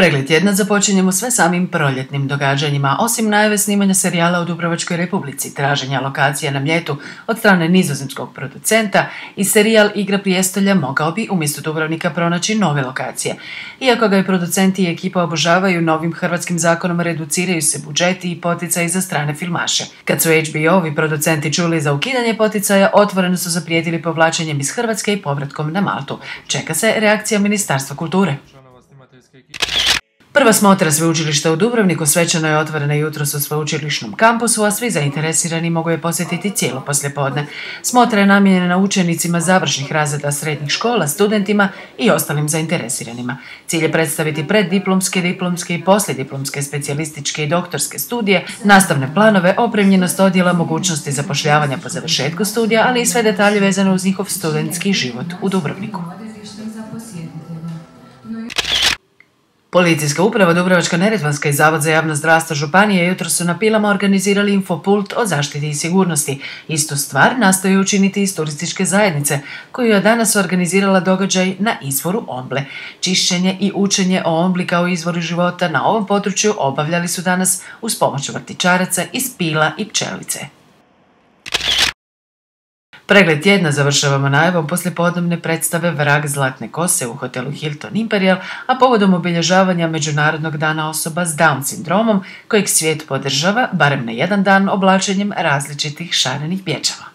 Pregled tjedna započinjemo sve samim proljetnim događanjima. Osim najave snimanja serijala u Dubrovačkoj republici, traženja lokacija na mljetu od strane nizozemskog producenta i serijal Igra prijestolja mogao bi umjesto Dubrovnika pronaći nove lokacije. Iako ga i producenti i ekipa obožavaju, novim hrvatskim zakonom reduciraju se budžeti i poticaji za strane filmaše. Kad su HBO-ovi producenti čuli za ukidanje poticaja, otvoreno su zaprijetili povlačenjem iz Hrvatske i povratkom na Maltu. Čeka se reakcija Ministarstva kulture. Prva smotra sveučilišta u Dubrovniku svečano je otvorena jutros u sveučilišnom kampusu, a svi zainteresirani mogu je posjetiti cijelo poslijepodne. Smotra je namijenjena učenicima završnih razreda srednjih škola, studentima i ostalim zainteresiranima. Cilj je predstaviti preddiplomske, diplomske i poslijediplomske specijalističke i doktorske studije, nastavne planove, opremljenost odjela, mogućnosti zapošljavanja po završetku studija, ali i sve detalje vezane uz njihov studentski život u Dubrovniku. Policijska uprava Dubrovačka-Neretvanska i Zavod za javno zdravstvo Županije jutro su na pilama organizirali infopult o zaštiti i sigurnosti. Istu stvar nastoji učiniti iz turističke zajednice, koju je danas organizirala događaj na izvoru Omble. Čišćenje i učenje o Ombli kao izvoru života na ovom području obavljali su danas uz pomoć vrtičaraca iz pila i pčelice. Pregled tjedna završavamo najavom poslijepodnevne predstave Vrag zlatne kose u hotelu Hilton Imperial, a povodom obilježavanja Međunarodnog dana osoba s Down sindromom, kojeg svijet podržava barem na jedan dan oblačenjem različitih šarenih pječava.